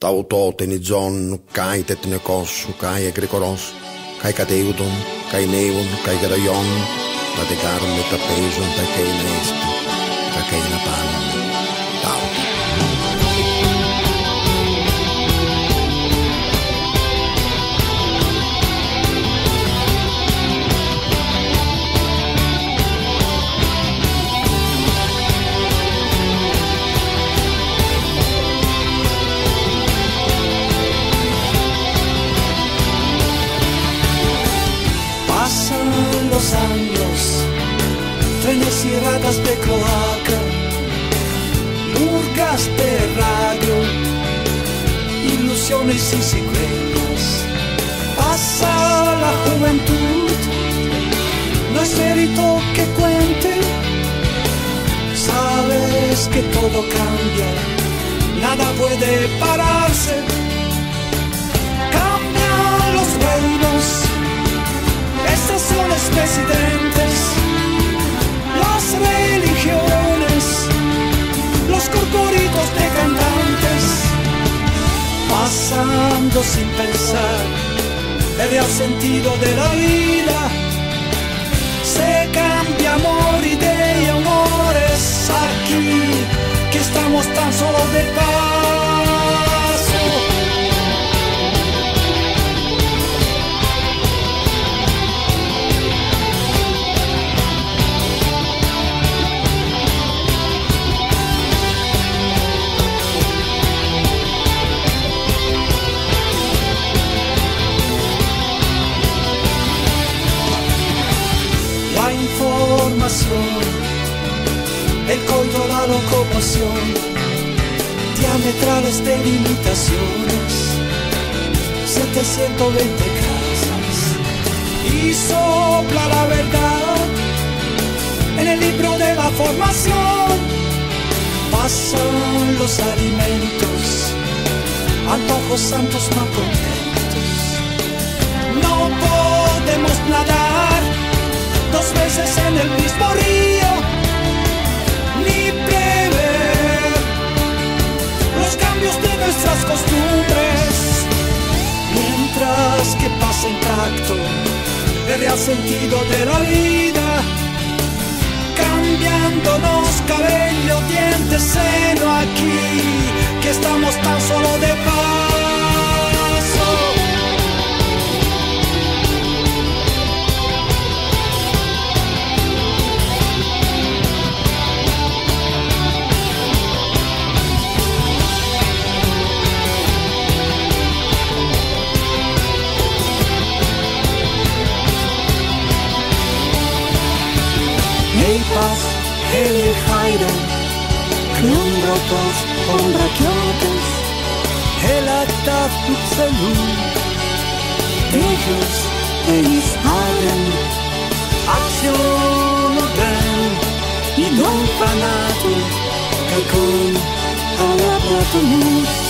ταουτότεν ιτζόν, καί τετνεκός, καί εκρικορός, καί κατείγουτον, καί νέιβον, καί γεραγιόν, τα τεκάρουν τα παίζουν, τα καί νέσπι, τα καί πάνω. Los años, trenes y ratas de cloaca, murgas de radio, ilusiones y cigüeñas. Pasa la juventud, no es mérito que cuente, sabes que todo cambia, nada puede pararse. Sin pensar el real sentido de la vida. Se cambia amor, idea amores aquí, que estamos tan solo de paso. La locomoción, diametrales de limitaciones, 720 casas, y sopla la verdad en el libro de la formación, pasan los alimentos, antojos santos más contentos, no podemos nadar cambios de nuestras costumbres, mientras que pasa intacto el real sentido de la vida, cambiándonos cabello, dientes, Eipas, Helihairen, Klundrotos, Ombrakiotes, Helataf Utselu, Deus, Eis Haren, Actionoden, Idon Panato, Kakon, Alaplatomus, Alaplatomus.